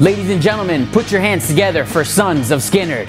Ladies and gentlemen, put your hands together for Sons of Skinnerd.